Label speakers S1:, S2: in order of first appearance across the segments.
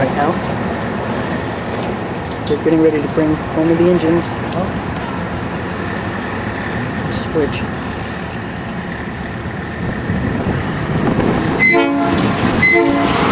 S1: right now. They're getting ready to bring one of the engines up. Switch. Stop,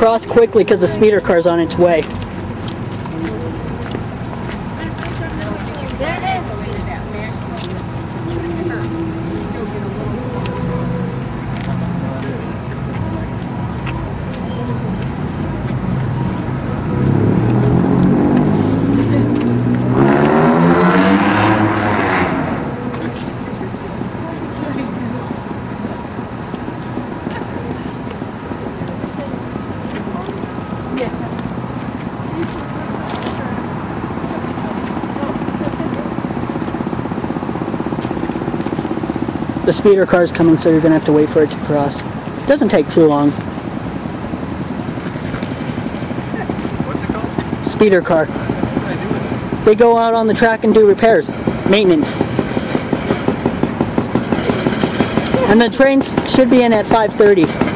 S1: Cross quickly because the speeder car's on its way. Speeder car's coming, so you're gonna have to wait for it to cross. Doesn't take too long.
S2: What's it called?
S1: Speeder car.
S2: What do I do with it?
S1: They go out on the track and do repairs, maintenance. And the train should be in at 5:30.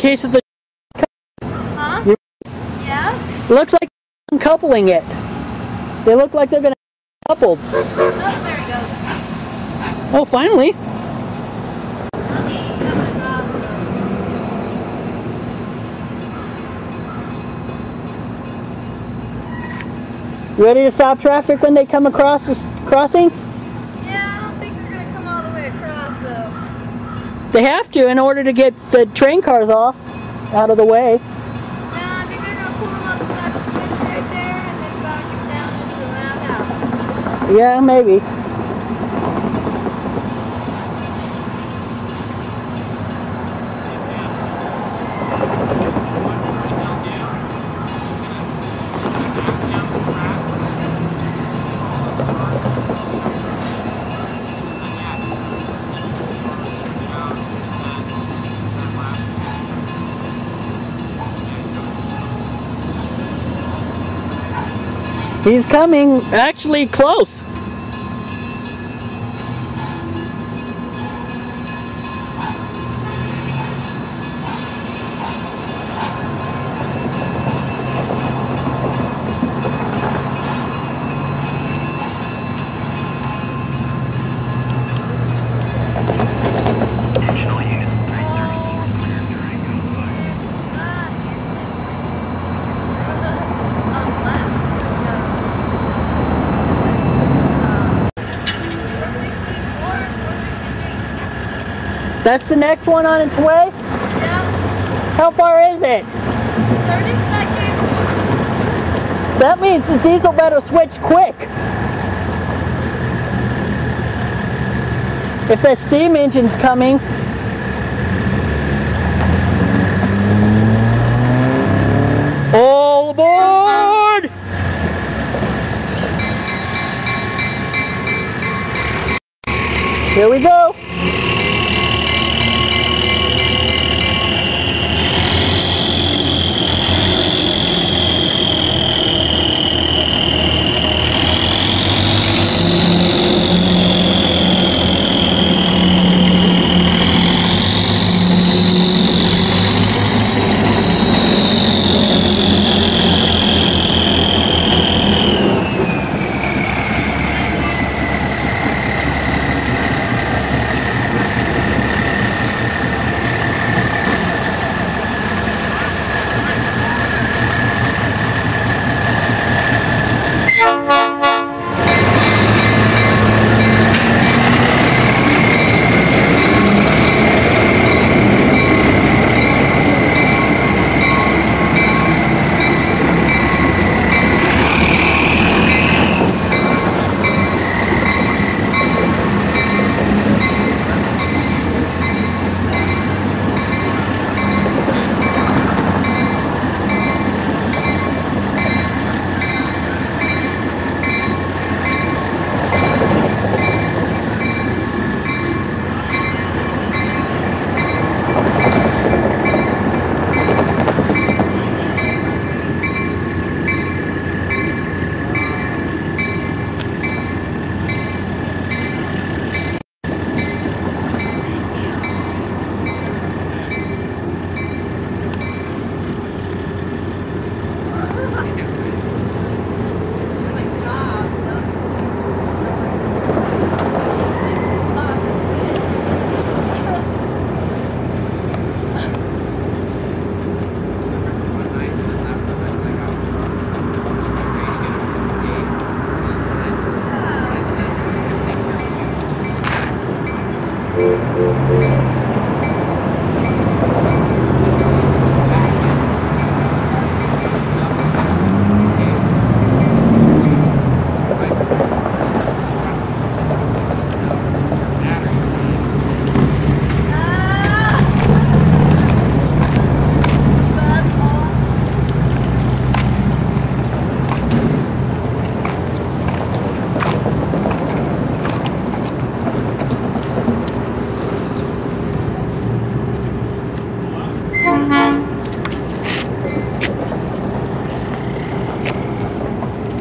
S2: Case of the
S3: Huh?
S2: You-
S3: Yeah?
S2: looks like uncoupling it. They look like they're gonna be coupled.
S3: Oh, there he goes.
S2: Oh, finally. Ready to stop traffic when they come across this crossing?
S3: Yeah, I don't think they're gonna come all the way across though.
S2: They have to in order to get the train cars off out of the way.
S3: No, I think they're gonna pull them up to that switch right there and then vacuum down into the.
S2: Yeah, maybe. He's coming actually close. That's the next one on its way?
S3: Yeah,
S2: How far is it?
S3: 30 seconds.
S2: That means the diesel better switch quick. If the steam engine's coming. All aboard! Here we go.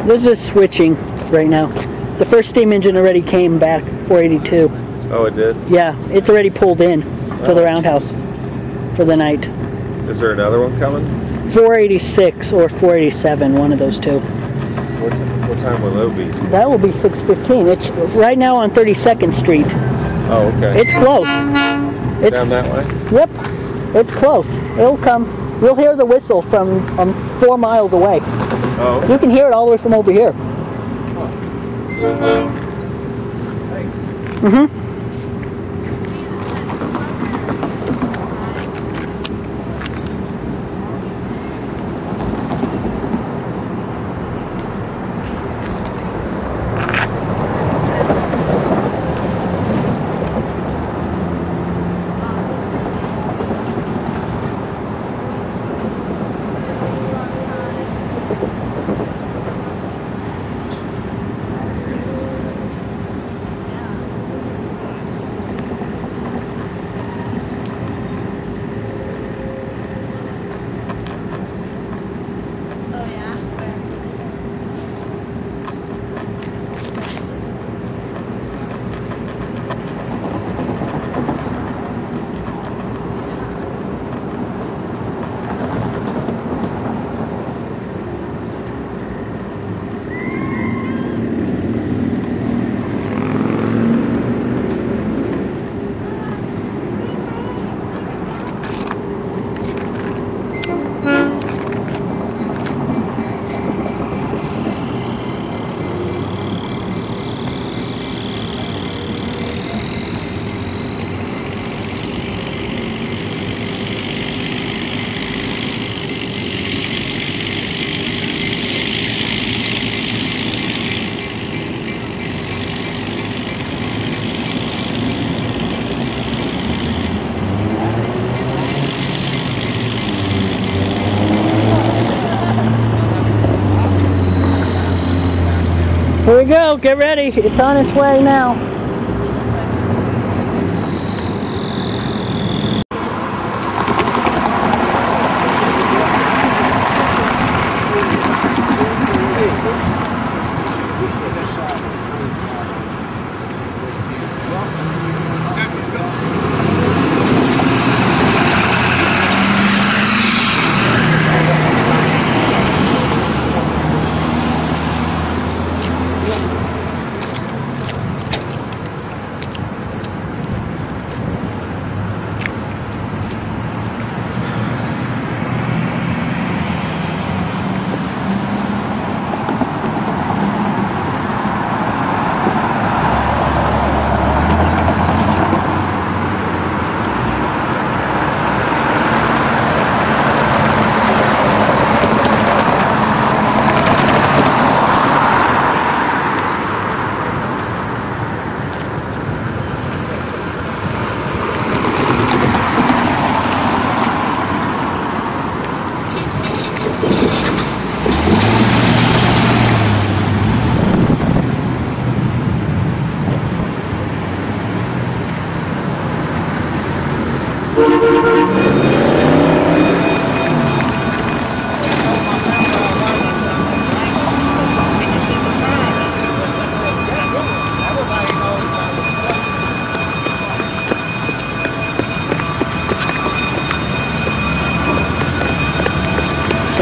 S2: This is switching.
S1: right now. The first steam engine already came back, 482.
S4: Oh, it did.
S1: Yeah, it's already pulled in for the
S4: Oh.
S1: roundhouse for the night.
S4: Is there another one coming?
S1: 486 or 487, one of those two.
S4: What, what time will those be?
S1: That will be 615. It's right now on 32nd Street.
S4: Oh, okay.
S1: It's close. It's
S4: Down that way?
S1: yep. It's close. It'll come. You'll hear the whistle from um, four miles away.
S4: Oh,
S1: You can hear it all the way from over here.
S4: thanks.
S1: Mm-hmm.
S2: Oh yeah.
S1: Here we go. Get ready. It's on its way now.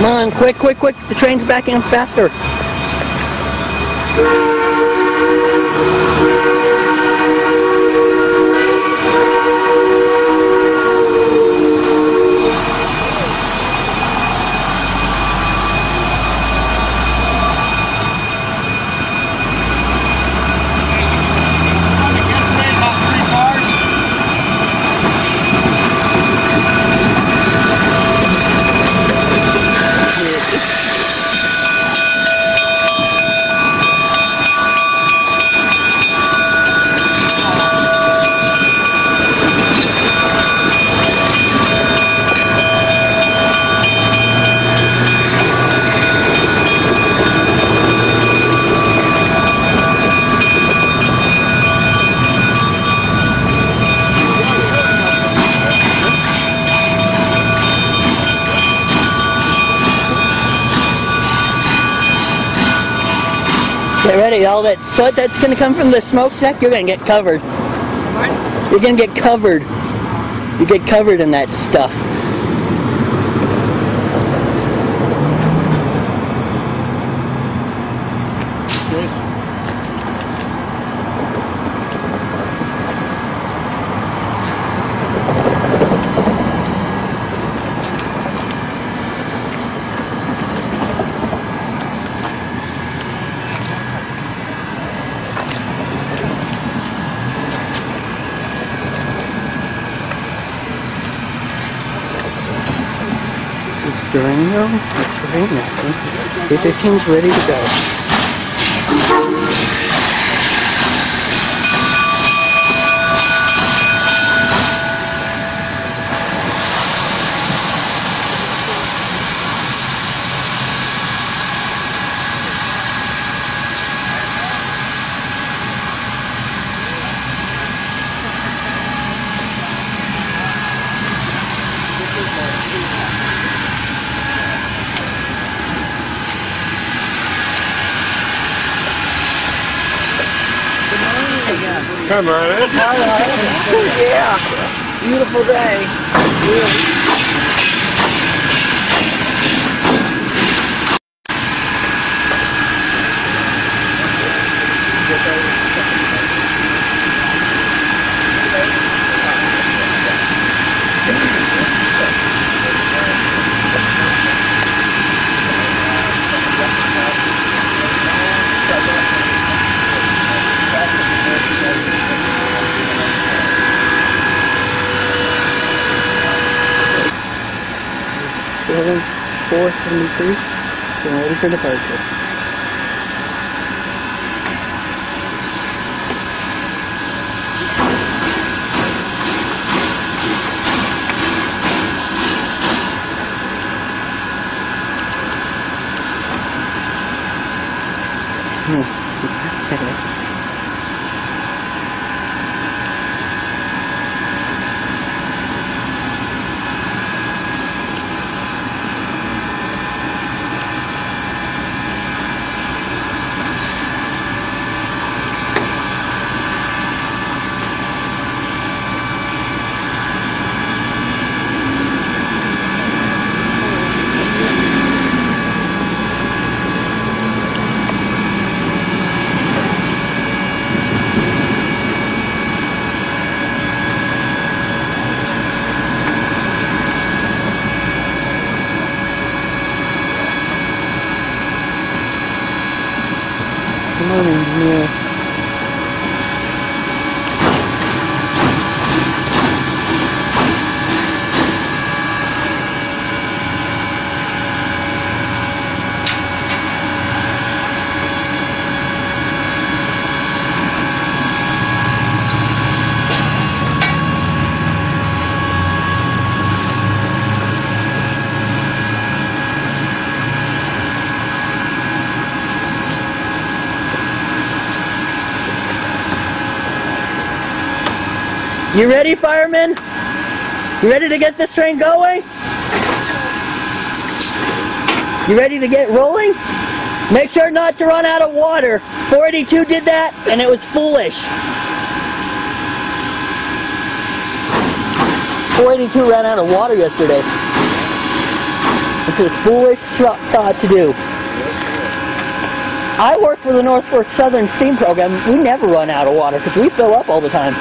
S1: Come on, quick, quick, quick. The train's backing up faster. That that's going to come from the smoke check, you're going to get covered.
S5: What?
S1: You're going to get covered. You get covered in that stuff. It's Durango. Right now. B15's ready to go.
S6: Come on.
S5: Yeah. Beautiful day.
S1: Seven, four, seventy-three. Getting ready for departure. Hmm. Come on, engineer. You ready, firemen? You ready to get this train going? You ready to get rolling? Make sure not to run out of water. 482 did that, and it was foolish. 482 ran out of water yesterday. It's a foolish thought to do. I work for the North Fork Southern Steam Program. We never run out of water because we fill up all the time.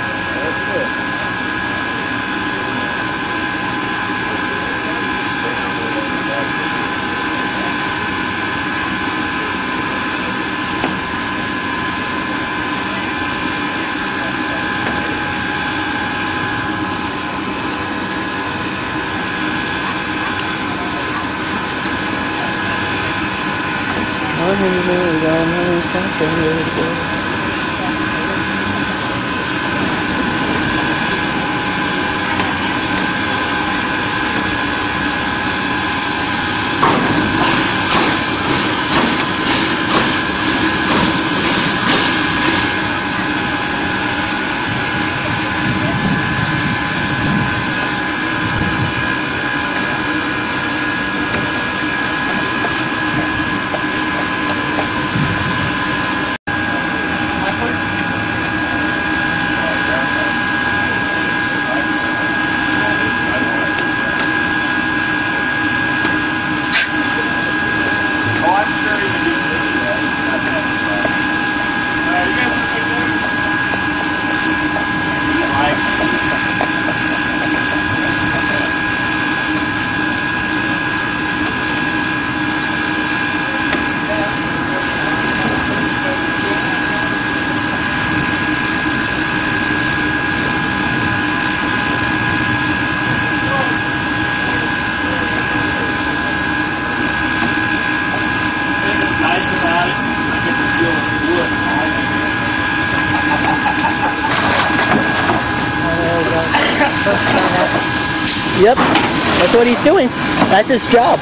S1: Doing. That's his job.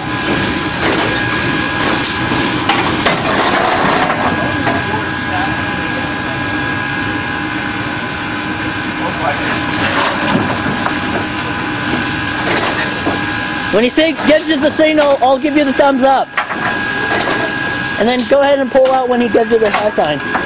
S1: When he say, gives you the signal, I'll give you the thumbs up. And then go ahead and pull out when he gives you the high sign.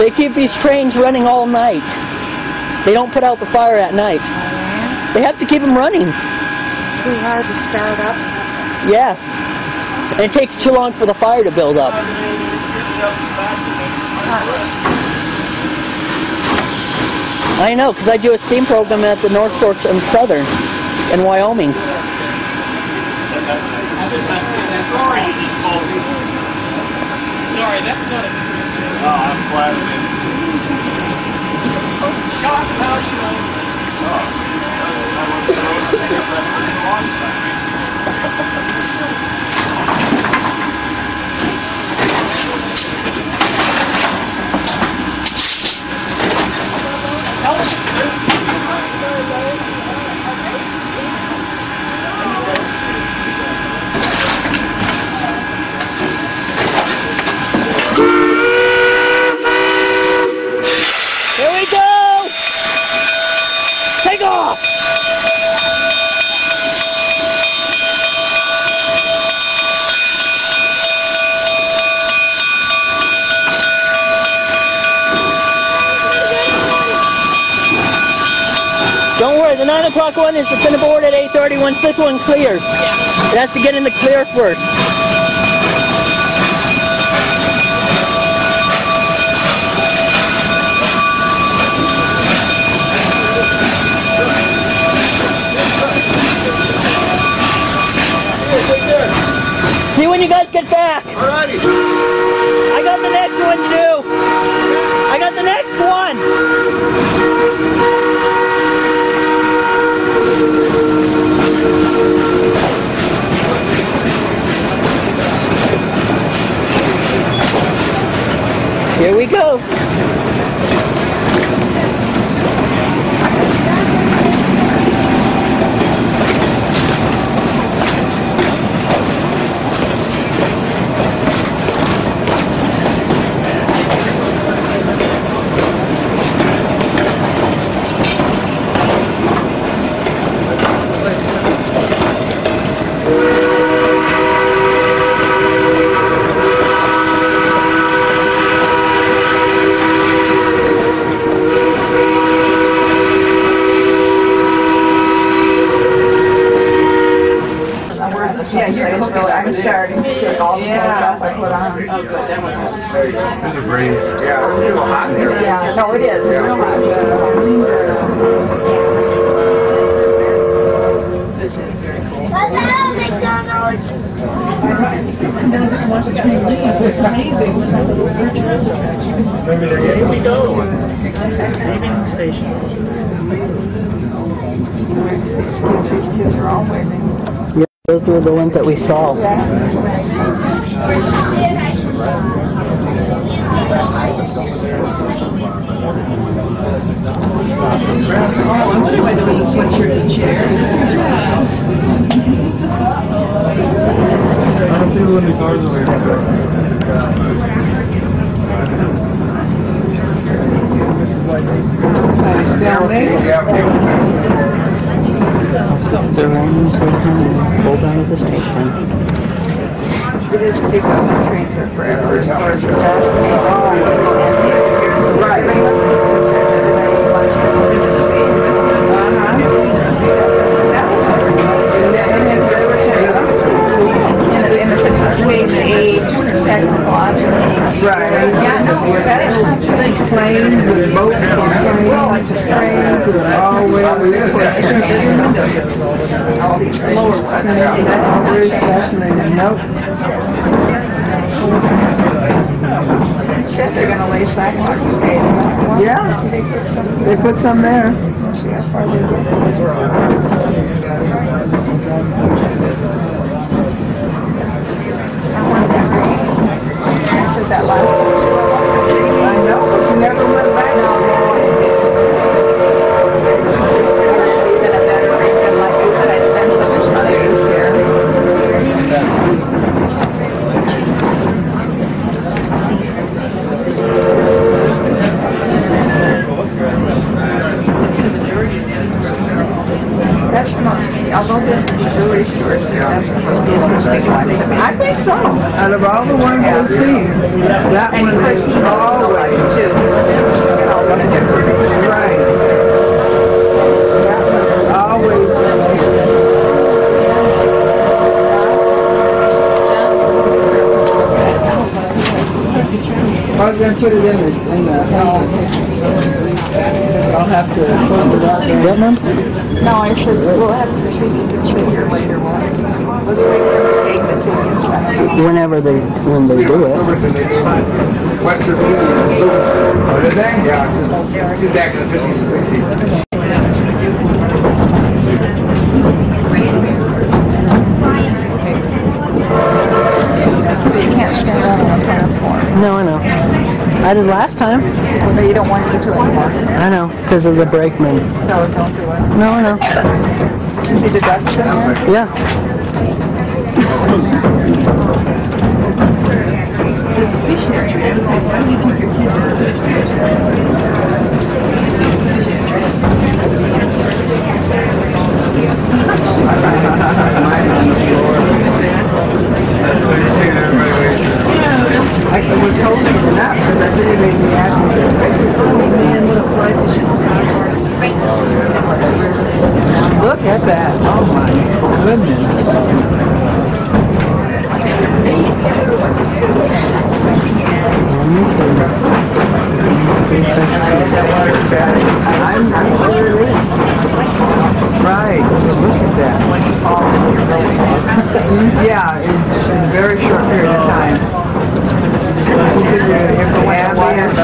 S1: They keep these trains running all night. They don't put out the fire at night. They have to keep them running.
S5: Too hard to start up.
S1: Yeah. And it takes too long for the fire to build up. I know, because I do a steam program at the North Shore and Southern in Wyoming.
S2: Sorry, that's not a
S4: Oh, I'm flattered.
S1: Here we go! Take off! Don't worry, the 9 o'clock one is to board at 8.30 once this one clears. It has to get in the clear first. See when you guys get back.
S4: Alrighty.
S1: I got the next one to do. I got the next one. Here we go.
S5: Yeah, you're cooking. I'm starting to take all the clothes off I put on.
S4: There's a breeze. Yeah, it was a little hot in here.
S5: Yeah, no, it is. It's real hot. This is very cool.
S7: Hello, McDonald's.
S5: Just watch the train leave. It's amazing.
S2: Here we go. Leaving the station.
S5: These kids are all waving.
S1: Those were the ones that we saw.
S5: I wonder why there was a sweatshirt chair. That's good job.
S4: I don't when the cars over here.
S5: Nice down there.
S1: The ones we can pull down to the station.
S5: It is take on the trains there forever. Starts at Right. In such a space age, technological. Right. Yeah, no, that is not true. Planes and boats and trains, trains and all All these lower ones. That's very fascinating. Nope. said they're gonna lay sidewalk today.
S8: Yeah.
S5: They put some,
S8: They put some there.
S5: see how far they get. That last one
S8: put it in the, in the I'll have to send it out there. What, ma'am?
S5: No, I said, we'll have to see if you can sit here later. Let's make them take the ticket.
S8: Whenever they, when they do it.
S4: Western movies and so. Did they? Yeah, back in the 50s and
S8: 60s. I did last time.
S5: Well, you don't want to do it anymore,
S8: I know, because of the brakeman.
S5: so don't do it.
S8: No, I know.
S5: You see the ducks in there?
S8: Yeah. I was hoping for that because I figured they'd be asking. Look at that. Oh my goodness. I'm, I'm sure it is. Right. Look at that. Yeah, it's in a very short period of time.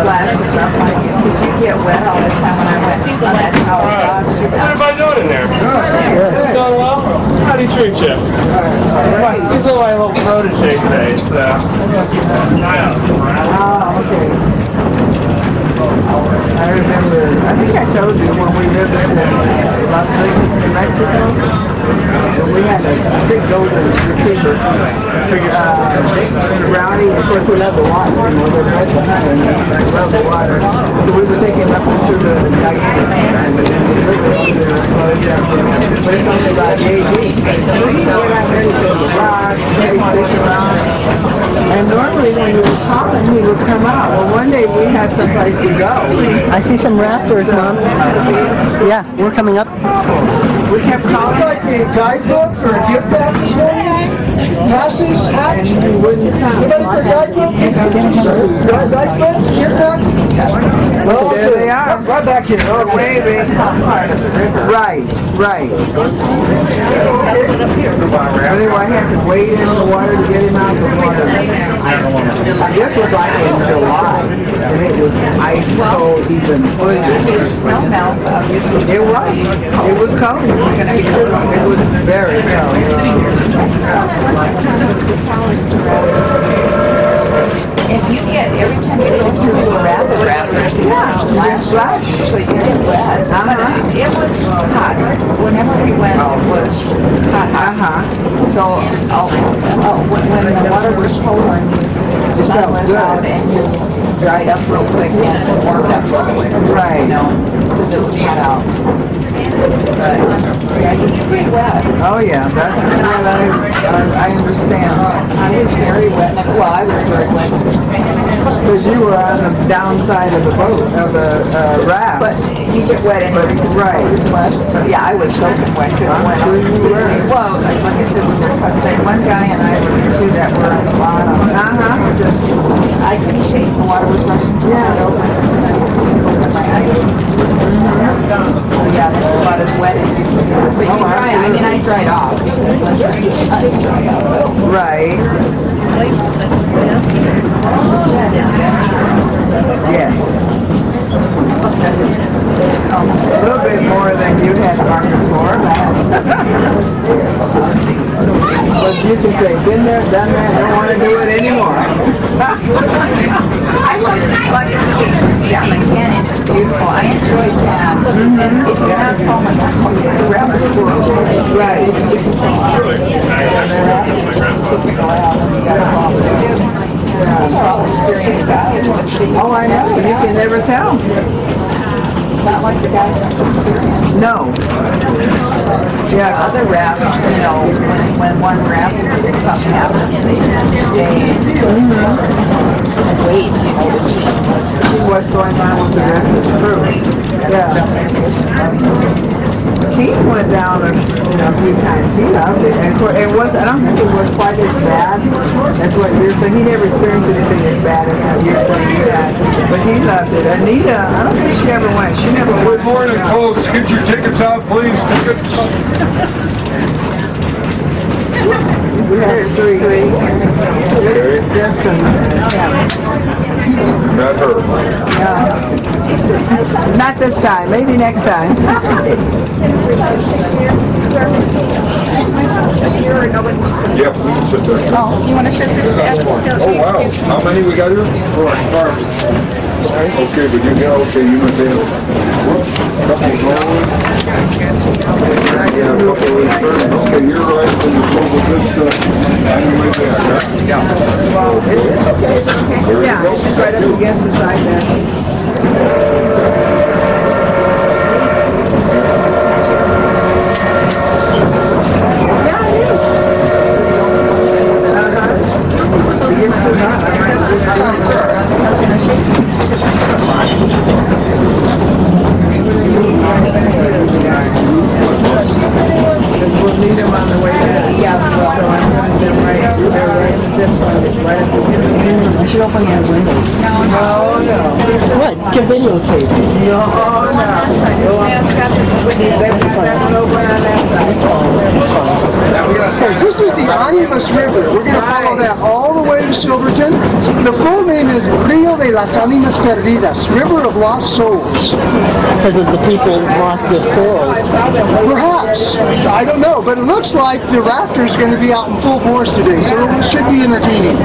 S5: Like, did you get wet all the time when I went
S6: doing in there? It's going well? How do you treat you? He's my little protege today, so.
S8: Oh, okay. I remember, I think I told you when we lived in Las Vegas, New Mexico, we had a big golden retriever. Uh, Brownie, of course, we love the water, you know, we're red and we love the water. So we would take him up into the Gigantes and then we lived over but it's only about eight weeks. So he would out there, he'd go to the rocks, maybe fish around. And normally when you were calling, he would come out. Well, one day we had someplace to go.
S1: I see some raptors, Mom. Yeah, we're coming up.
S8: We kept calling.
S9: like a guidebook or a gift bag or something? Passes,
S8: come.
S9: Anybody for a guidebook? Guide- Guidebook, gift bag?
S8: Well, there they are.
S9: Right back here,
S8: Oh,
S9: okay.
S5: river.
S8: Right, right. Anyway, I had to wade in the water to get him out of the water. I guess it was like in July, and it was ice cold even further.
S5: Snow melt, obviously.
S8: It was. It was cold. It was very
S5: And you get, every time you go through a rapid, rapids, yeah, splash, splash, so you get wet. But it was hot. Whenever we went, it was hot, hot.
S8: Uh-huh.
S5: So, oh, oh, when, when the water was cold and the sun was out and you dried up real quick and warmed up real quick.
S8: Right.
S5: You know, because it was hot out. Pretty wet.
S8: Oh, yeah, that's what I, I, I understand.
S5: I was very wet, well, I was very wet.
S8: Because you were on the downside of the boat, of the uh, raft.
S5: But you get wet anyway
S8: Right.
S5: water splashes. But yeah, I was soaking wet because
S8: I'm
S5: when
S8: sure you were.
S5: Well, like I said, we were, one guy and I were the two that were on the bottom.
S8: Uh-huh.
S5: Just, I couldn't see, the water was rushing so hard over, and I could my eyes. So yeah, about as wet as you. But you
S8: oh,
S5: dry. I mean, I dried off. Right. Yes. A little bit more
S8: than
S5: you had marked but you can
S8: say, been there, done that, don't want to do it anymore.
S5: I like it. Yeah, my is beautiful. I enjoyed that.
S8: Mm -hmm. Know, you can tell.
S5: It's not like the guys experience.
S8: No. Yeah,
S5: Other rafts, you know, when, when one raft, something happened, they stay and wait, you know, to see what's
S8: what's going on with the rest of the crew. Yeah. Keith went down a, you know, a few times. He loved it. And of course, it was, I don't think it was quite as bad as what you're saying. He never experienced anything as bad as what you're saying you had. But he loved it. Anita, I don't think she ever went. She never went.
S4: Good morning, folks. Get your tickets out, please. Tickets.
S8: We have three. This, this and, yeah.
S4: Not her.
S8: No. Not this time, maybe next time.
S4: Yep, we can sit there.
S5: Oh, you want to sit there?
S4: Oh, wow. How many we got here? Four. Okay, but you got, okay, you must have, whoops, couple going. Yeah, couple return. Okay, you're right from the Silver Vista, anyway there, right? Yeah.
S8: Well, it's, it's okay, it's okay. Yeah, it's just right up against the side there. Yeah, it is. Uh-huh. It gets too Because we'll meet them on the way back. Yeah. So I'm gonna them right, they're right in the zip code, right against the. I should open that window. No, no.
S1: What? To videotape.
S8: No, no.
S9: Okay, this is the Animas River. We're going to follow that all way to Silverton. The full name is Rio de las Almas Perdidas, River of Lost Souls.
S1: Because of the people lost their souls.
S9: Perhaps. I don't know, but it looks like the rafters are going to be out in full force today, so it should be entertaining.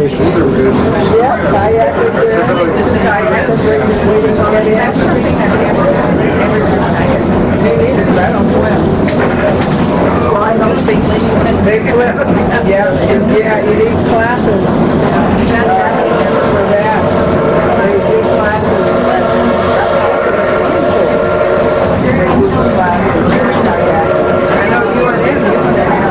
S8: Yeah, to get in. Me I don't They swim. Yeah, and, yeah, you need classes. uh, For that. They do classes. Classes for kayaking. I know you and him used to have.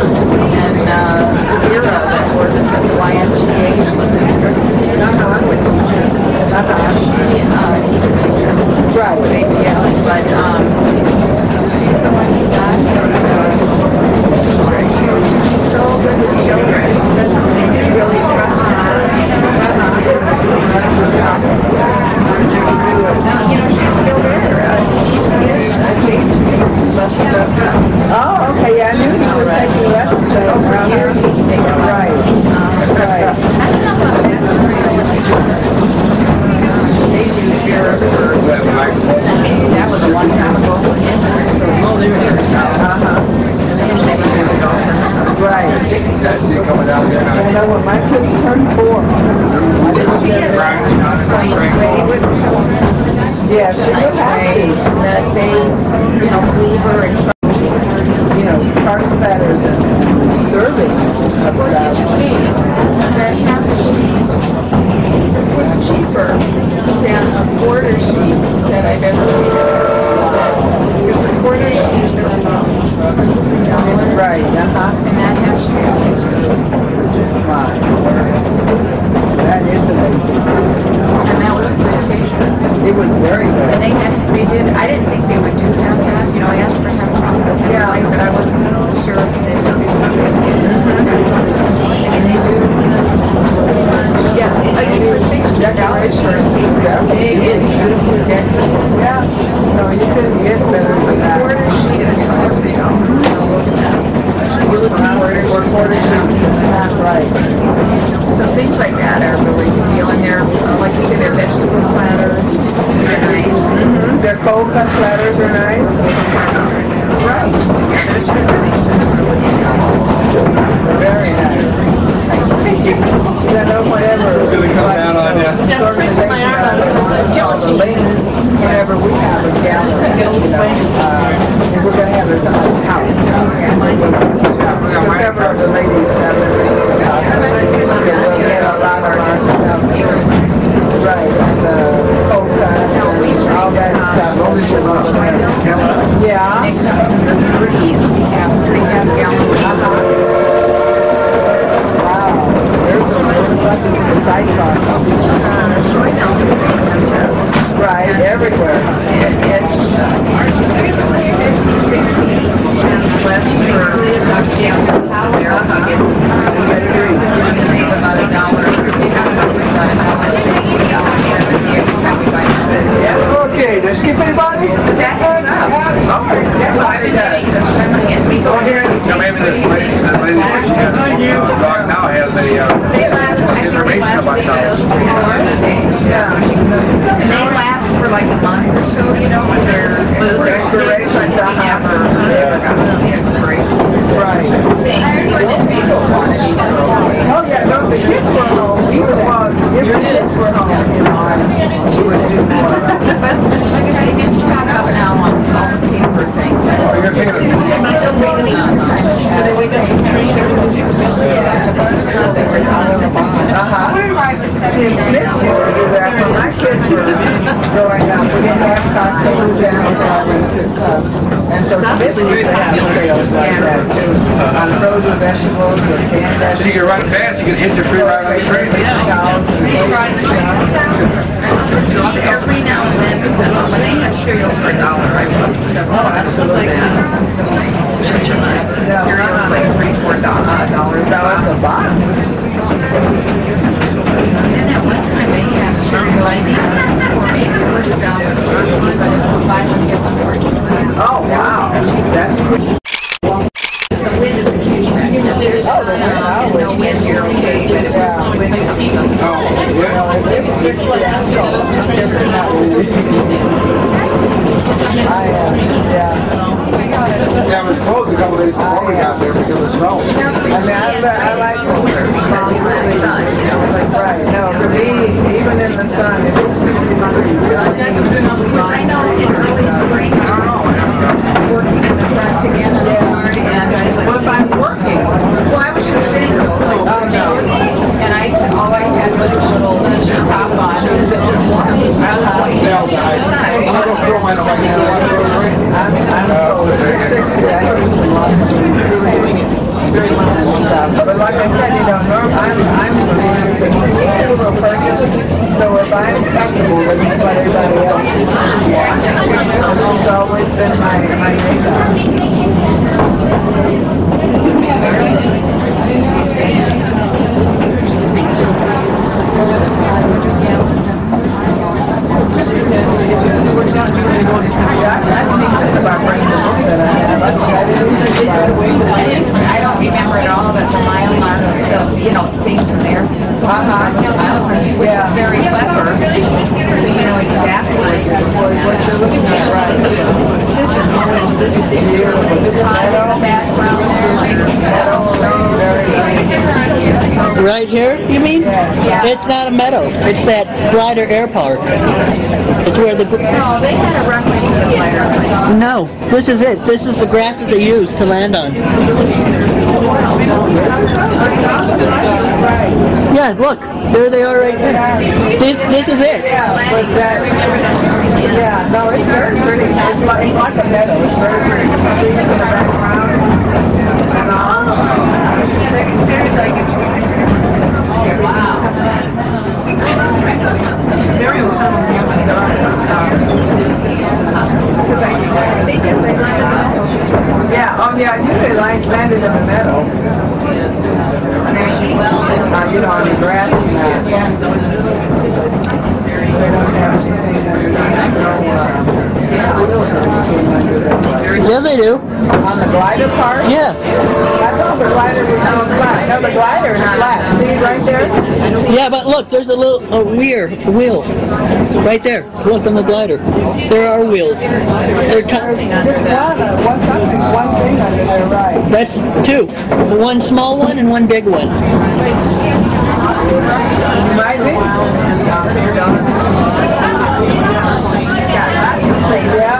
S8: And,
S5: uh, Vera that worked at the YMCA, she was an instructor. She, uh.
S8: Right.
S5: Yeah, but, um, she's the one who got her. She was, she's so good with children, you really trust her. You know, she's still there, uh, she's gives, uh, Jason lessons of.
S8: Oh, okay, yeah, I knew he was taking
S5: For
S8: there.
S5: years, he's taken
S8: Right.
S5: Um,
S8: right.
S5: I don't know about that, it's pretty much. They do Vera for, that was a long time ago. They were there.
S8: Uh-huh, right.
S4: That's you coming down there now.
S8: I know when my kids turned four. I didn't
S5: She
S8: get
S5: is
S8: it.
S5: playing favorite children.
S8: Yeah, she
S5: way
S8: have
S5: that they, you know, her and
S8: tart feathers and servings of
S5: Well, it's That half sheet was cheaper than a quarter sheet that I've ever used. Because the quarter sheets are about $100,
S8: Right, uh-huh.
S5: and that half sheet is 60
S8: Right. amazing.
S5: And that was vacation.
S8: It was very good.
S5: And they had, they did, I didn't think they would do half that, I asked for half of
S8: Yeah.
S5: but I wasn't sure if they would do. And they do. Yeah, I think for dollars for a big and beautiful decorated.
S8: Yeah. No, you couldn't get better than that.
S5: Quarter sheet is twelve, you know.
S8: Quarter, or quarter sheet, not right.
S5: So things like that are really the deal, and they're, like you say, they're vegetable platters, nice. Mm-hmm.
S8: Their cold cut platters are nice.
S5: Right. Yeah, there's some things that are really
S8: Very nice.
S5: Thank you.
S8: You know, whatever.
S4: It's gonna come down on ya.
S8: This organization ladies, whenever we have a gathering, you know, uh, if we're gonna have it at somebody's house. Because several of the ladies have the house. And we'll get a lot of our stuff. Right, and the and all that stuff. Yeah.
S5: Half, three half gallons.
S8: There's, there's something to the side
S5: Uh,
S8: Right, everywhere.
S5: It, it's fifty, sixty cents less per gallon power. You get, you save about a dollar. About a dollar sixty, dollar seventy every time we buy it.
S8: Okay, did I skip anybody?
S5: That adds up. That's why we're getting the swimming and we go here.
S4: So maybe this lady, that lady, she has, the dog now has a, uh,
S5: They last, I think they
S4: information about
S5: maybe
S4: towels.
S5: Those three or four days. And they last for like a month or so, you know, when they're.
S8: Expirations,
S5: But never, never got the expiration.
S8: Right. Oh, yeah, no, the kids were home, even while, if the kids were home, you know, I would do more.
S5: But like I said, they did stock up now on all the paper things.
S4: Oh, you're taking a
S8: Uh-huh. See, Smiths used to do that when my kids were growing up. We didn't have costumes downtown, we took clubs. And so Smiths used to have sales like that too, on frozen vegetables or canned
S4: So you can run fast, you can hit your free ride on the train.
S8: Towels and
S5: Ride the train So every now and then, when they had cereal for a dollar, I bought several boxes like that. Cereal was like three, four do- dollars.
S8: dollars a box.
S5: And at one time, they had cereal, I think, or maybe it was a dollar fifty, but it was buy one, get one for.
S8: Oh, wow, that's pretty.
S5: The wind is a huge factor.
S8: Oh, There's, the wind, I
S5: no
S8: always-
S5: wind, you're okay, but it's
S8: Yeah.
S5: the wind is
S4: Oh, yeah.
S8: It's six years ago. I, uh, yeah.
S4: Yeah, it was closed a couple days before we got there because of snow.
S8: I mean, I, I like winter. Right, no, for me, even in the sun, if it's sixty degrees.
S5: Because I know in early spring, I'm working in the front again in the yard, and I was like,
S8: Well, if I'm working,
S5: well, I was just sitting like
S8: Oh, no.
S5: and I, all I had was a little t-shirt top on, because it was warm. I was waiting.
S4: Yeah, guys. I'm gonna go through my,
S8: I'm, I'm over sixty, I think it's a lot. And stuff, but like I said, you know, norm, I'm, I'm a little person, so if I'm comfortable with just what everybody else is, it's just always been my, my makeup. I, don't
S5: remember it all, but the mile mark, the, you know, things in there.
S8: Uh-huh.
S5: Which is very clever, so you know exactly
S8: What you're looking at, right.
S5: This is, this is, this is, this is background,
S1: Right here, you mean?
S8: Yes.
S1: It's not a meadow. It's that glider air park. It's where the...
S5: No, they had a rectangle layer.
S1: No, this is it. This is the grass that they use to land on. Yeah, look. There they are right there. This, this is it.
S8: Yeah, was that, yeah, no, it's very pretty, it's like, it's like a meadow, it's very in the
S5: hospital. Because I, did, they landed.
S8: Yeah, oh yeah, I knew landed in the meadow. Know, on the grass and that.
S5: Yeah, so it's
S8: They don't have anything underneath, no, uh, wheels or anything under the,
S1: Yeah, they do.
S8: on the glider part.
S1: Yeah.
S8: I thought the glider was so flat. No, the glider is flat. See right there?
S1: Yeah, but look, there's a little a weir wheel right there. Look on the glider. There are wheels. They're ti-
S8: There's one, one something, one thing under there, right?
S1: that's two. One small one and one big one.
S8: Might be.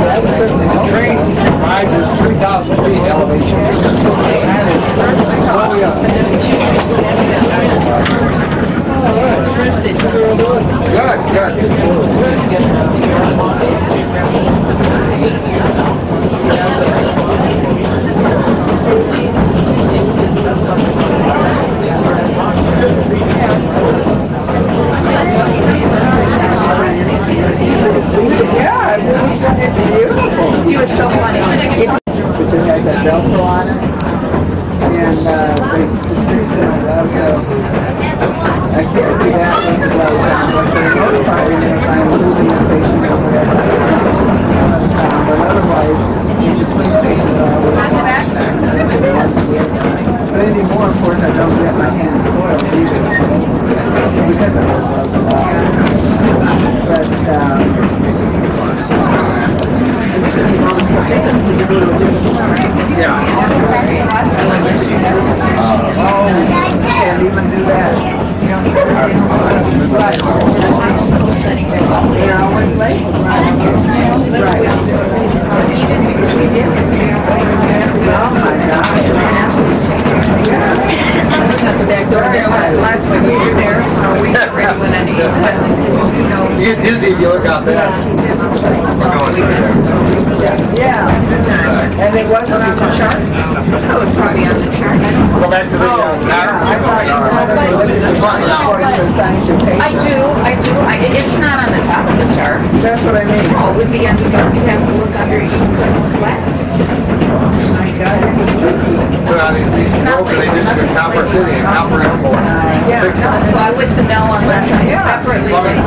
S8: So.
S4: Train rises three thousand feet elevation.
S8: That is
S4: Oh, yeah. Good, good.
S8: Yeah, it's, it's beautiful.
S5: He was so funny.
S8: Because it has that Velcro on it. And, uh, the system, uh, so. I can't do that with the gloves on, but for if I'm losing a patient or whatever, but otherwise, in between patients, I always. But anymore, of course, I don't get my hands soiled either. Because of the gloves on. But, um, Oh, can't even do that. Right. They're always late. Right.
S5: Even she did.
S8: Oh my God.
S5: At the back door there, last week we were there, uh, we got ready when any, you know.
S4: You get dizzy if you look out there.
S8: Yeah. And it wasn't on the chart?
S5: Oh, it's probably on the chart. I don't.
S4: Go back to the, uh,
S8: I thought you wanted to look at the chart according to assigned your patient.
S5: I do, I do, I, it's not on the top of the chart.
S8: That's what I mean.
S5: Oh, it would be under, you'd have to look under each person's last.
S4: Put on these smoke, they just go Copper City and Copper Airport.
S8: Yeah.
S4: Fix
S5: No, so I wouldn't know unless I separately
S4: Plumbing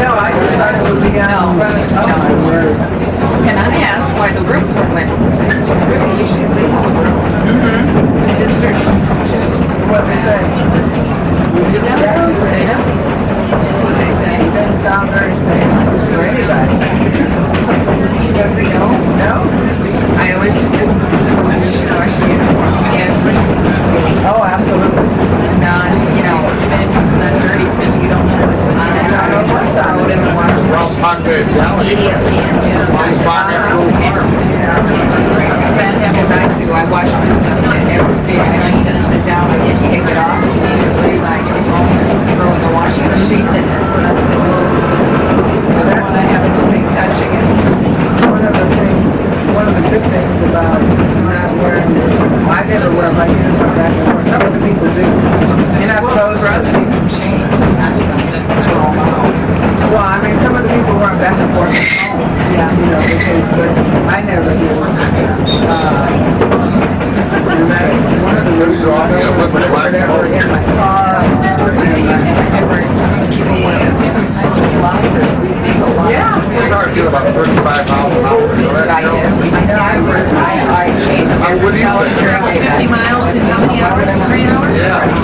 S8: No, I just thought it would be on in front of, my word.
S5: And I asked why the rooms were wet. Really, you should leave those rooms. Mm-hmm. Visitors, just,
S8: What they say. Just, yeah, you say,
S5: that's what they say.
S8: it doesn't sound very safe for anybody.
S5: You.
S8: No?
S5: I always, you should.
S8: Oh, absolutely.
S5: Uh, you know, it's not dirty, because you don't know.
S8: I
S4: Valley.
S5: Immediately,
S4: farm.
S5: Because I do, I every day, I'm gonna sit down and just take it off. Usually when I get home, and throw in the washing machine, then put up the
S8: Well,
S5: When I
S8: that's
S5: haven't been touching it.
S8: one of the things, one of the good things about not wearing, I never wear my uniform back and forth. Some of the people do. You're not supposed
S5: Scrubs
S8: to.
S5: even change, that's something to all out.
S8: Well, I mean, some of the people wear them back and forth at home. Yeah, you know, because, but I never do. Uh, and that's one of the reasons why
S4: I'm
S8: I don't
S4: put my
S8: whatever in my car.
S4: About thirty-five miles an hour.
S5: I
S4: know?
S5: I never, I, I changed.
S4: How- what do you think?
S5: Fifty miles in how many hours? Three hours?
S4: Yeah.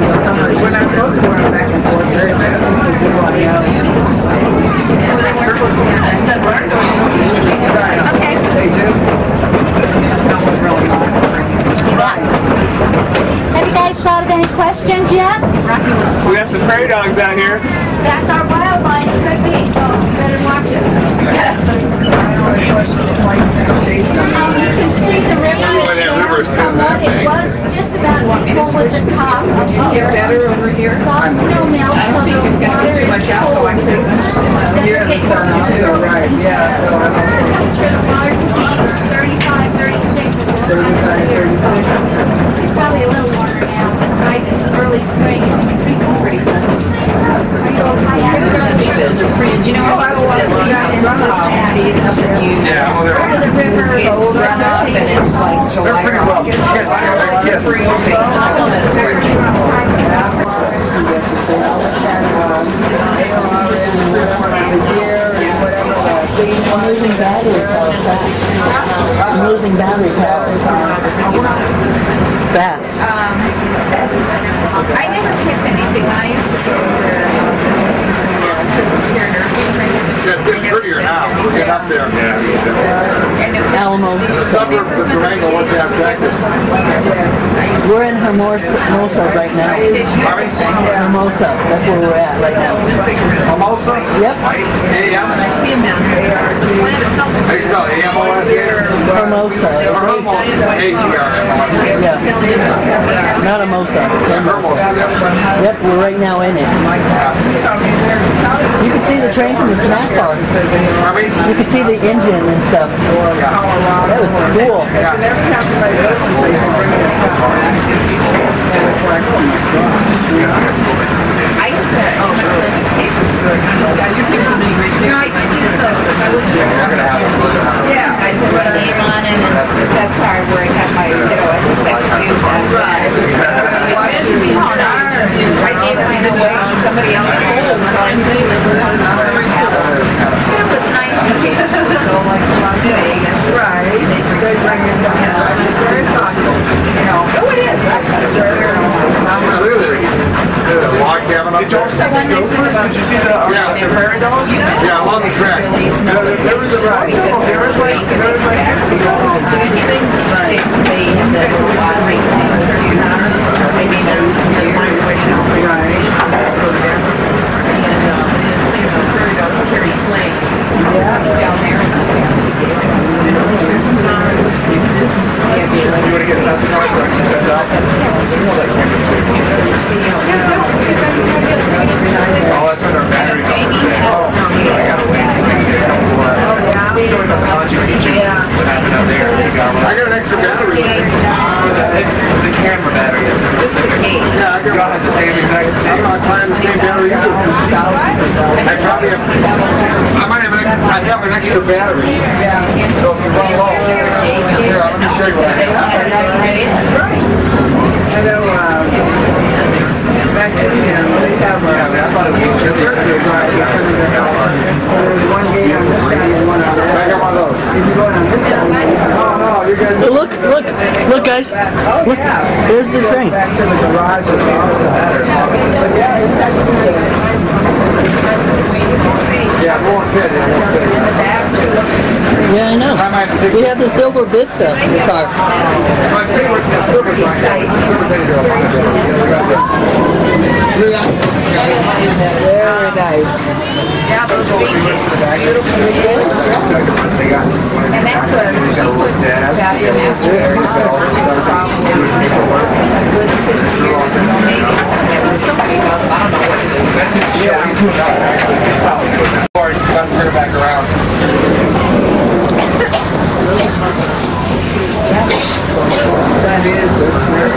S5: We're not supposed to back and forth. Have
S4: you guys thought
S10: of any questions yet?
S6: We got some dogs out here.
S10: That's our wildlife. Could be, so better watch it. Yeah. You can see the river just about equal with the top of the hill.
S5: Better over here.
S10: It's all snow melt,
S5: I don't think it's gonna
S10: water
S5: get too much out, though. I
S10: cold.
S5: think
S10: Doesn't
S8: Here in the sun, too, right, yeah. no, I know.
S10: 35, 36. at this time of
S8: 35,
S10: year.
S8: 36.
S10: It's probably a little warmer now, right in the early spring, it was pretty pretty good. I go kayaking.
S5: Because they're pretty, you know, I was that one guy in Cincinnati, and up in you.
S6: Yeah, well, they're-
S10: Part of the river
S5: It's
S10: goes
S5: run up and it's like July.
S4: pretty well.
S5: August.
S4: Yes, yes, yes.
S5: Freezing. I don't know, they're-
S1: I'm losing battery power fast. I'm losing battery power.
S5: Um, I never picked anything. I used to. Here, nursing.
S4: Yeah, it's getting prettier now. We're getting up there. Yeah.
S5: And
S1: Alamo.
S4: The suburbs of Durango, what they have practice.
S1: We're in Hermosa right now.
S4: Pardon?
S1: Hermosa. That's where we're at right now.
S4: Mimosa?
S1: Yep.
S4: AM?
S5: I see him down there.
S4: I used to call it AMOSA.
S1: Hermosa.
S4: H-E-R-M-O-S-A.
S1: Yeah. Not a Mosa.
S4: Hermosa.
S1: Yep, we're right now in it. You can see the train from the snack bar. You can see the engine and stuff. That was cool.
S8: So they're counting like those places and bringing it down.
S4: Have.
S5: We
S4: have
S1: the Silver Vista car.
S4: But see what the silver's like. Silver's in here.
S8: very nice.
S5: Yeah, those beautiful videos.
S4: They got.
S5: And that's what she put that in after a good six years ago, maybe. It was somebody else, I don't know what's the.
S4: That's that.
S8: Is, very.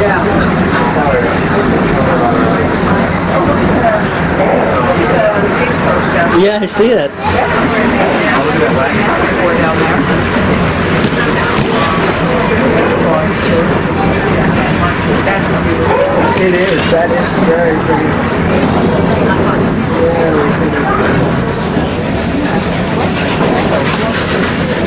S8: Yeah.
S1: Yeah, I see that.
S8: It is, that is very pretty.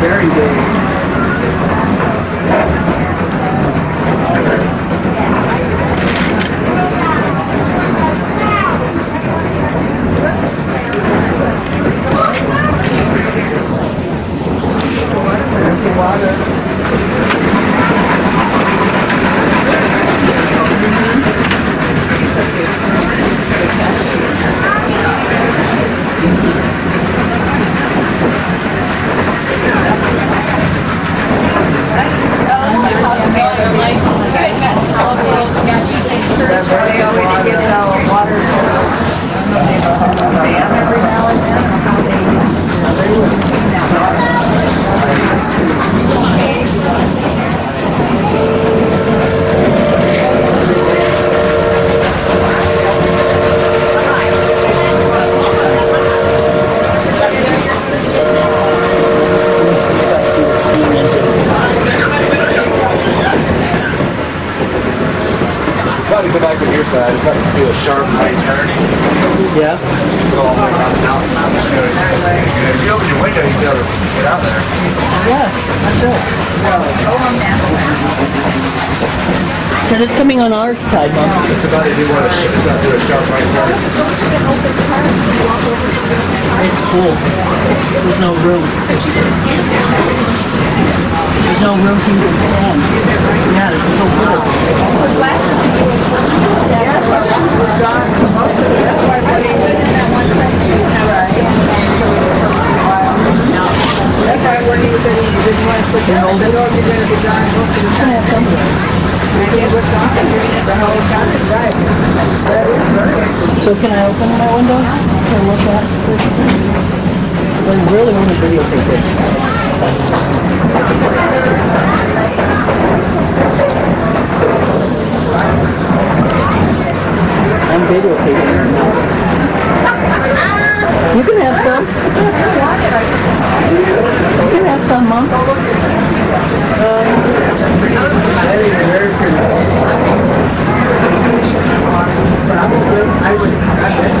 S8: very
S5: big. Yeah. They, you
S1: got to see the steam engine.
S4: Got to go back on your side. It's got to be a sharp right turn.
S1: Yeah.
S4: Go all the way around the mountain. If you open your window, you can be able to get out there.
S1: Yeah, that's it.
S5: Oh, on that side.
S1: Because it's coming on our side, Mom.
S4: It's about to do one. of the- It's about to do a sharp right turn.
S1: It's full. There's no room. There's no room You to even stand. Yeah, it's so full.
S5: Yeah, well, that was gone, it, that's why Buddy was in that one time too. Right.
S8: That's why when he was saying he didn't want to sit down, I said, oh, you're gonna be gone most of the time. I said, what's gone, you're the whole time, right. That is very.
S1: So can I open my window? Can I look at this? I really want to videotape it. I'm videotaping it now. You can have some. You can have some, Mom.
S8: That is very. I would, I bet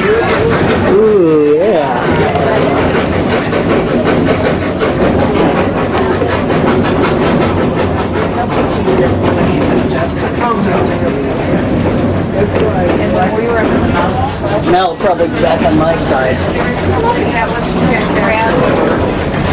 S1: Ooh, yeah.
S8: That's why.
S5: And when we were at the mountains last
S1: Mel probably back on my side.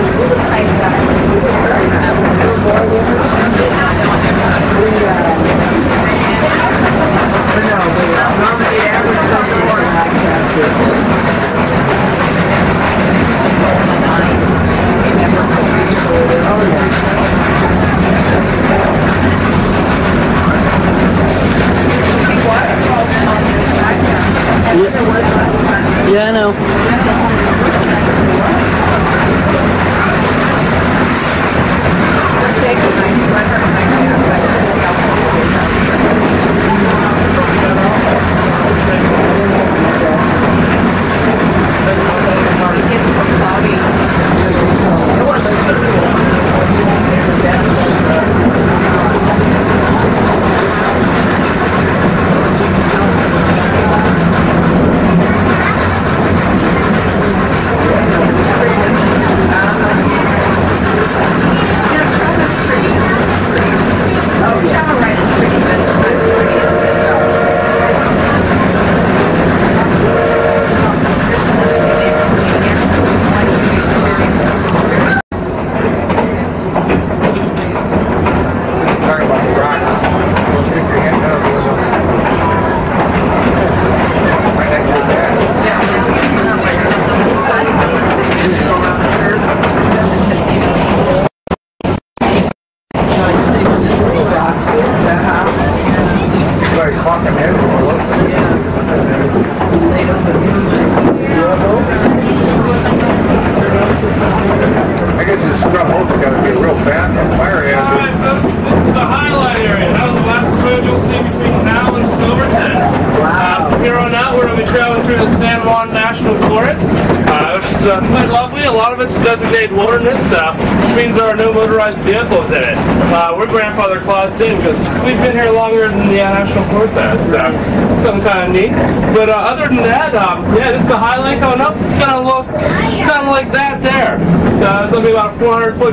S8: Yeah.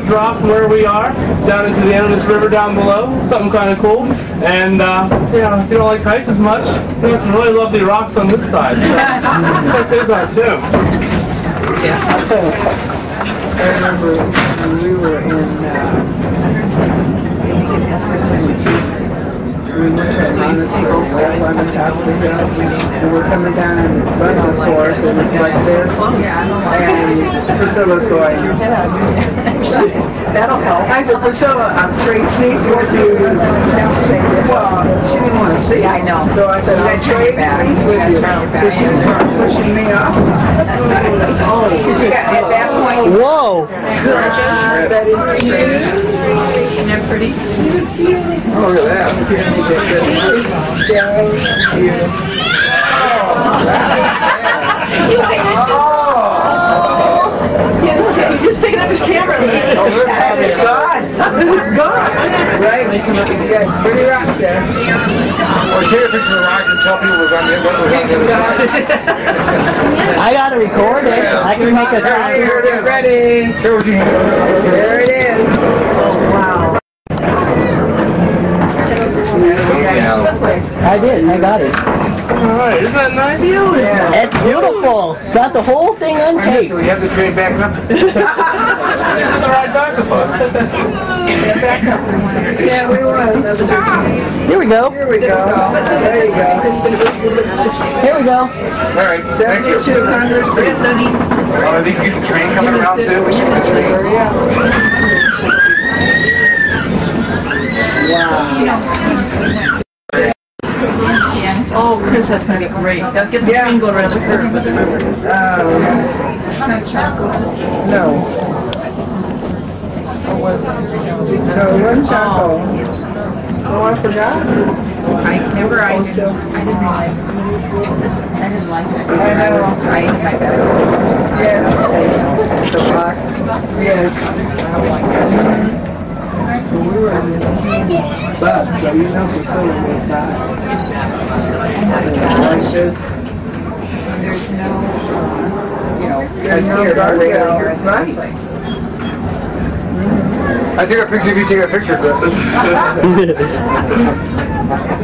S6: Drop from where we are down into the end of this river down below. Something kind of cool. And uh, you know, if you don't like ice as much, there's some really lovely rocks on this side. So, I think these are too.
S8: I remember when we were in, uh, we went to a monastery up on the top of the hill, and we're coming down on this bus, of course, and it's like this, and Priscilla's going, that'll help. I said, Priscilla, I'm Tracy's with you. She said, well, she didn't want to see. I know. So I said, I'm Tracy's with you. Because she was pushing me off. Oh, at that point,
S1: Whoa!
S8: that is cute.
S10: Isn't that pretty?
S4: Oh, look at that.
S5: He's just picking up his camera.
S8: It's gone. It's gone. Right, you got pretty rocks there.
S4: Or take a picture of the rock and tell people it was on the, what was on the other side.
S1: I gotta record it. I can make a
S8: Here it is. Ready.
S4: Here what you have.
S8: There it is. Wow.
S1: I did. I got it.
S6: Alright, isn't that nice?
S8: Yeah.
S1: It's beautiful. Got the whole thing on tape.
S4: So we have the train back up?
S6: These are the right back of us.
S8: Yeah, we want another.
S1: Here we go.
S8: Here we go. There you go.
S1: Here we go.
S4: All right, thank you.
S8: Seventy-two hundred feet.
S4: Oh, they get the train coming around too? We should get the train.
S8: Yeah.
S5: Oh, Chris, that's gonna be great. They'll get the
S8: Yeah.
S5: train go around the curve with the river.
S8: Um, no. Or was it? No, it wasn't charcoal. Oh, I forgot.
S5: I remember I
S8: Oh,
S5: didn't. I didn't like, I didn't like it.
S8: I know.
S5: was trying my best.
S8: Yes. The box. Yes. So we were in this huge bus, so you know Priscilla was not. Like this.
S5: There's no, you know,
S8: There's no
S5: here, no radio here.
S8: guardrail. Right.
S5: Like,
S4: I take a picture if you take a picture, Chris.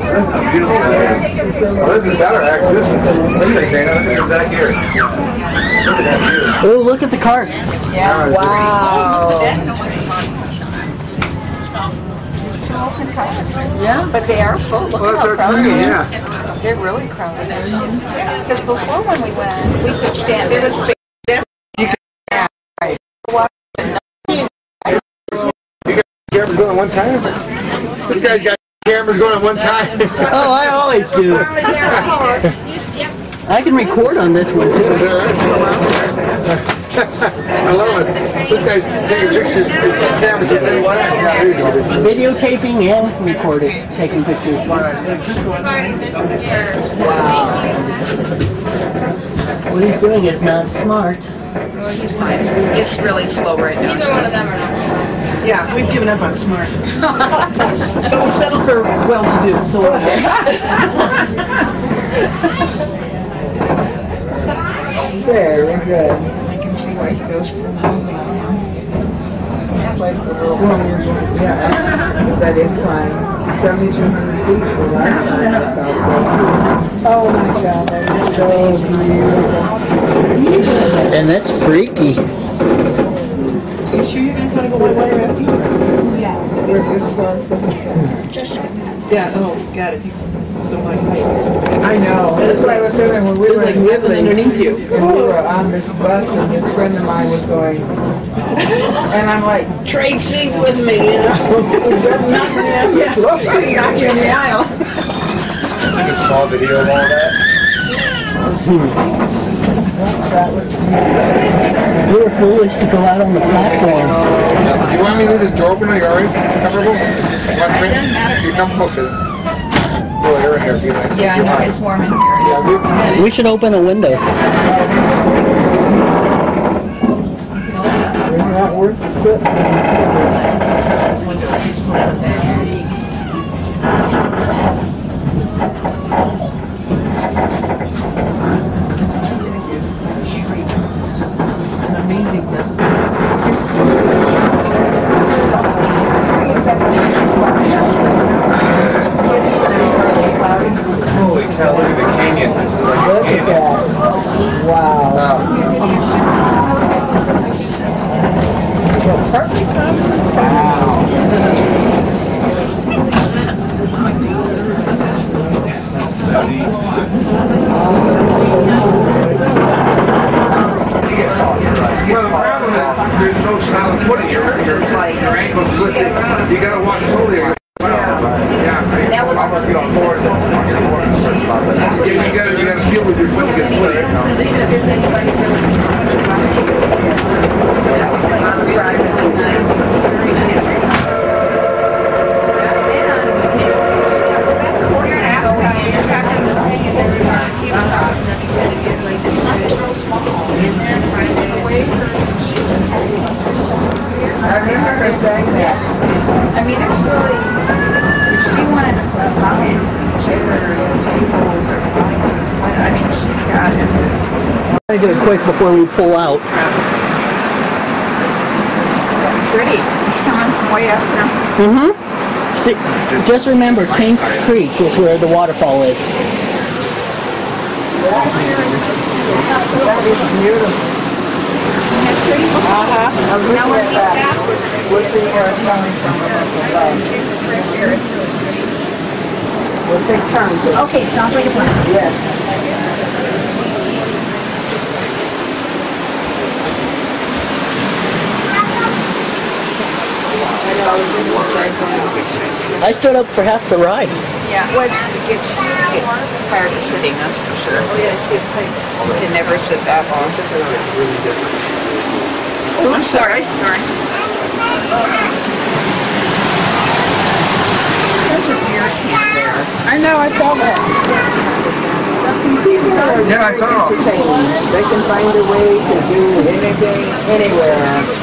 S4: That's a beautiful place. Oh, this is better, actually. This is, look at that, Dana. Look at that here. Look at that view.
S1: Oh, look at the cars.
S5: yeah,
S8: Wow.
S5: There's two.
S8: Yeah.
S5: But they are full. Look
S4: Well,
S5: how
S4: that's our
S5: crowded
S4: train, yeah.
S5: They're really crowded. Because before when we went, we could stand, there was space.
S4: Cameras going at one time? This guy's got cameras going at one time.
S1: Oh, I always do. I can record on this one too.
S4: I love it. This guy's taking pictures, with the camera, just say, what? Yeah, there you go.
S1: Videotaping and recording, taking pictures. Wow. What he's doing is not smart.
S5: He's fine. It's really slow right now.
S10: Neither one of them are not.
S7: Yeah, we've given up on smart. but we settled for well-to-do, so we're
S8: Very good.
S5: I can see why he goes for miles an hour.
S8: Well, yeah, that incline, seventy-two hundred feet the last time I saw so. Oh my God, that is so beautiful.
S1: And that's freaky.
S7: You sure you guys want to go one way or after?
S8: Where this one?
S7: Yeah, oh, God, if you don't heights.
S8: I know, that's what I was saying when we were
S7: like
S8: in
S7: living
S8: Italy.
S7: underneath you.
S8: And we were on this bus and this friend of mine was going, and I'm like,
S7: Tracy's with me, you know? Knock me out, yeah. Knock you in the aisle.
S4: took a small video of all that.
S1: We were foolish to go out on the platform.
S4: Do you want me to leave this door open? Are you alright? Comfortable? You want me? You come closer. Oh, you're in there if you like.
S5: Yeah, I
S4: You're
S5: know, it's warm in here.
S4: Yeah, we-
S1: We should open the windows.
S8: It's not worth the sit.
S7: This window, you slam that. It's just an amazing, doesn't
S4: Holy cow, look at the canyon.
S8: Look at that. Wow.
S4: Wow. Well, the problem is, there's no solid footing. Your, your, your ankle's twisted. You gotta walk slowly. Yeah.
S5: That was-
S4: Almost get on board. Yeah, you gotta, you gotta feel with your foot to get footing.
S5: I remember her saying that. I mean, it's really, if she wanted to buy chairs and tables or, I mean, she's got it.
S1: I do it quick before we pull out.
S5: Pretty. It's coming from way up there.
S1: Mm-hmm. See, just remember, Tank Creek is where the waterfall is.
S8: That is beautiful. Uh-huh. I'm looking at. We'll see where it's coming from. We'll take turns.
S5: Okay, sounds like a plan.
S8: Yes.
S1: I stood up for half the ride.
S5: Yeah, well, it's, it's, get tired of sitting, that's for sure. Oh, yeah, see, you can never sit that long. Oh, I'm sorry, sorry. There's a beer can there.
S8: I know, I saw that. People are
S4: Yeah, I saw.
S8: entertaining. They can find a way to do anything, anywhere.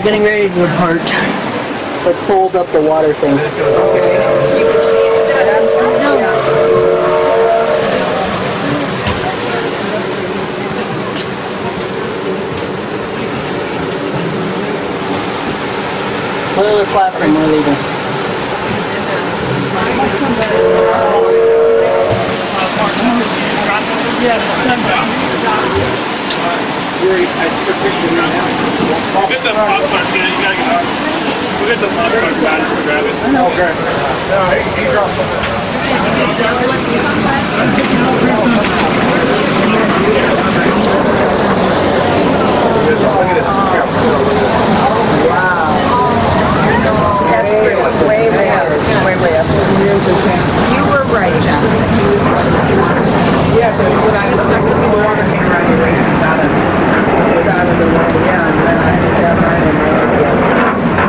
S1: We're getting ready to depart. But pulled up the water thing. What other platform are we leaving?
S6: We'll get the pop tart, man. You gotta get the pop it.
S4: Okay. No, he, dropped
S11: Wow. Way, way, up.
S5: Way, way up.
S11: You were right, John. Yeah, but I looked up to see the water came around, your waist out of
S12: out of the
S11: way, yeah,
S5: and
S11: I just have
S5: mine in there.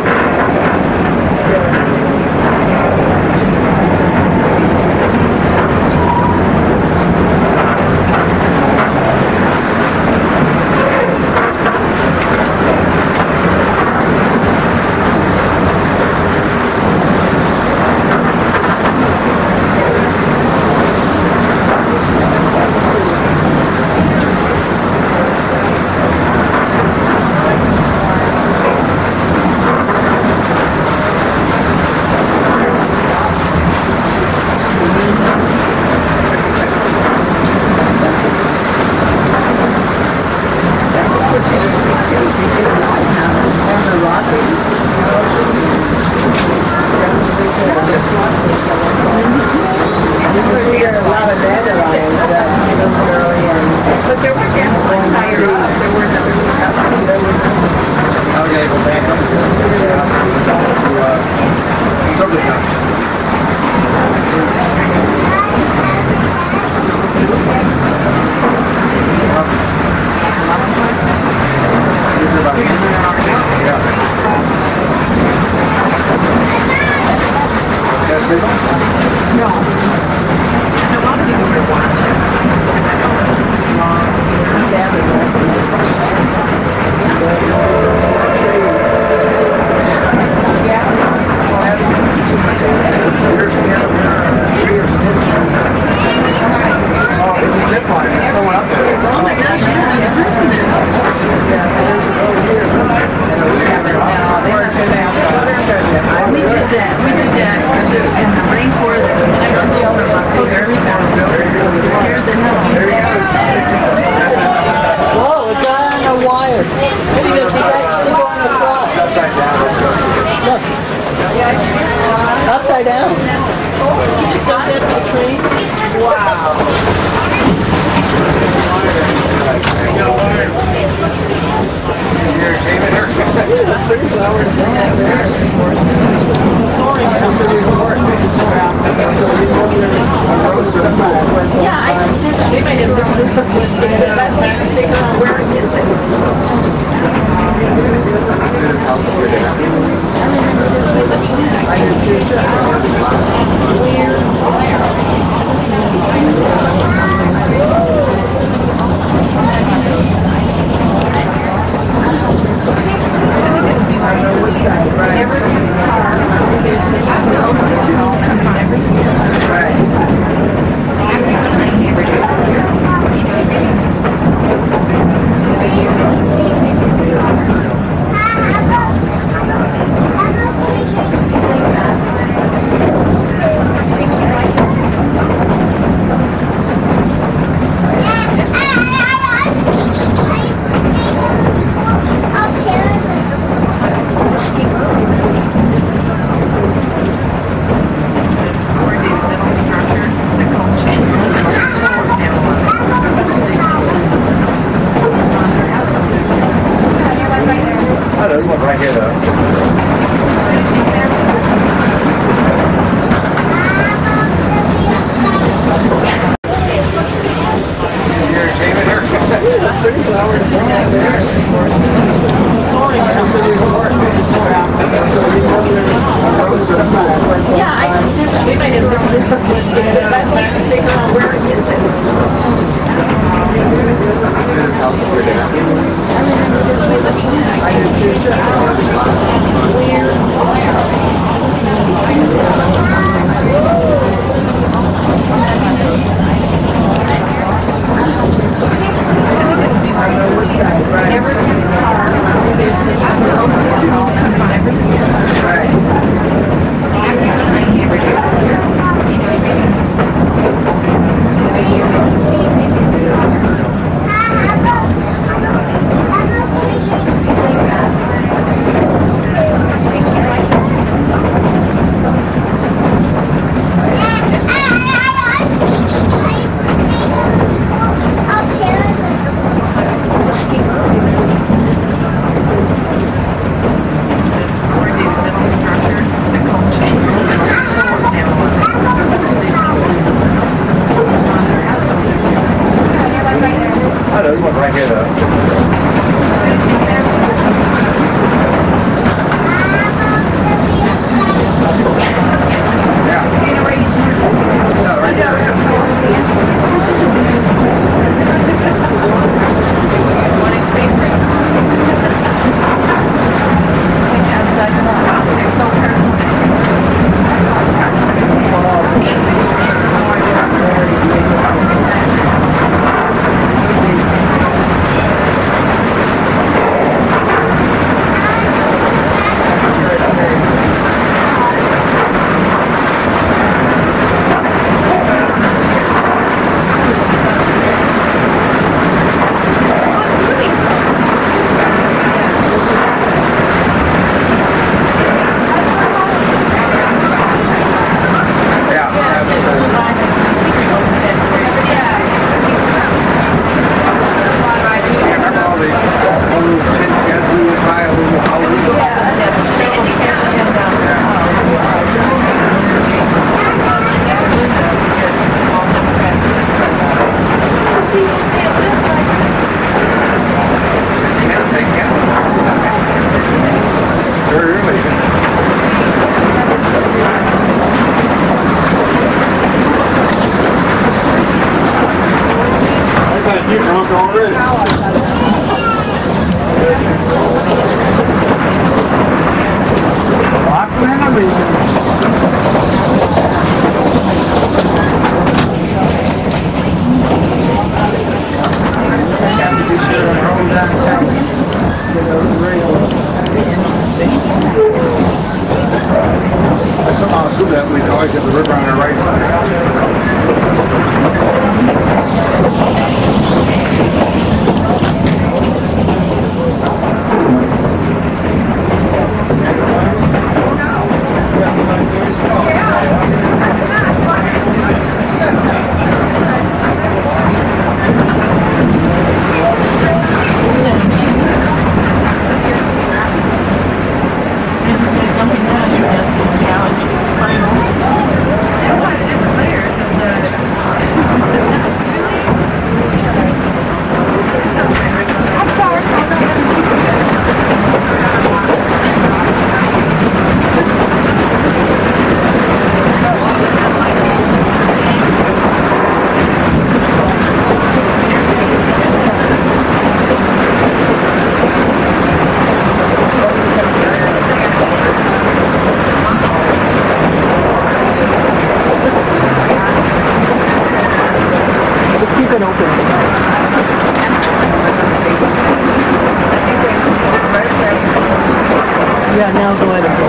S1: Yeah, now go